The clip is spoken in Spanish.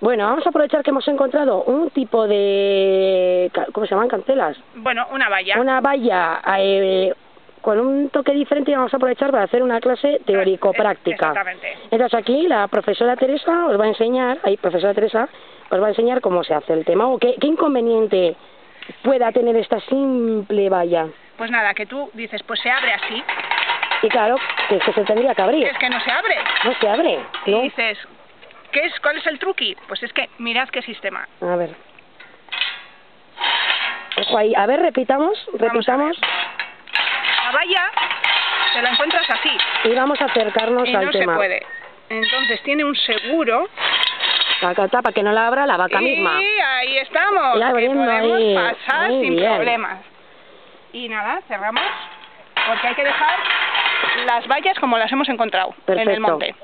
Bueno, vamos a aprovechar que hemos encontrado un tipo de... ¿Cómo se llaman? Cancelas. Bueno, una valla. Una valla eh, con un toque diferente y vamos a aprovechar para hacer una clase teórico-práctica. Exactamente. Entonces aquí la profesora Teresa os va a enseñar, ahí profesora Teresa, os va a enseñar cómo se hace el tema o qué, qué inconveniente pueda tener esta simple valla. Pues nada, que tú dices, pues se abre así. Y claro, que es que se tendría que abrir. Es que no se abre. No se abre, Y ¿no? dices, ¿qué es, ¿cuál es el truqui? Pues es que mirad qué sistema. A ver. Ojo ahí. A ver, repitamos, repitamos. La valla te la encuentras así Y vamos a acercarnos y al no tema. se puede. Entonces tiene un seguro Taca, ta, para que no la abra la vaca y misma. ahí estamos, abriendo podemos ahí. pasar Muy sin bien. problemas. Y nada, cerramos porque hay que dejar las vallas como las hemos encontrado en el monte.